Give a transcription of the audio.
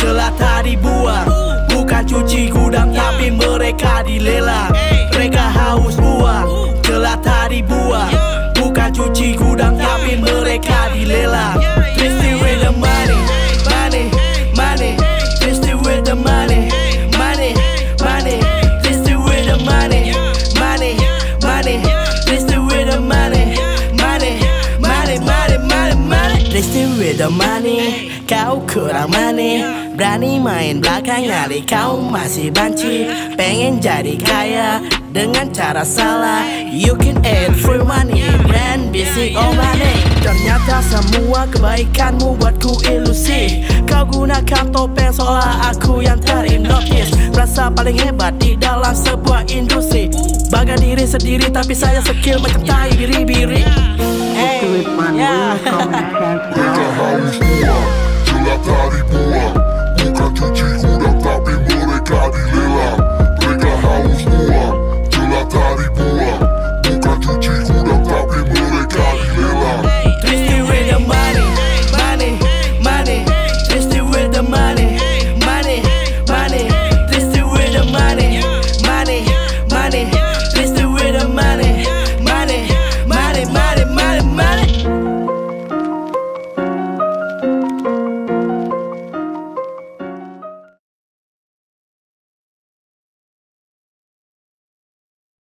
telah tadi buat Bukan cuci gudang tapi mereka dilelang. Mereka Twisted with the money. Kau kurang money Berani main belakang nyali Kau masih banci. Pengen jadi kaya Dengan cara salah. You can earn free money Brand bisik oh money. Ternyata semua kebaikanmu buatku ilusi. Kau gunakan topeng seolah aku yang terhipnotis. Rasa paling hebat di dalam sebuah industri. Bangga diri sendiri tapi saya skill macam tai Hey, yeah.